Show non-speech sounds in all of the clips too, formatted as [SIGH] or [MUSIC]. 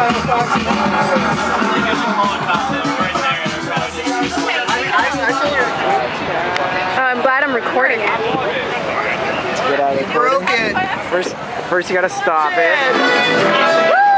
Uh, I'm glad I'm recording it. Get out of. First, first you gotta stop it.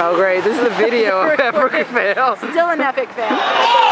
oh great, this is a video of [LAUGHS] epic fail. Still an epic fail. [LAUGHS]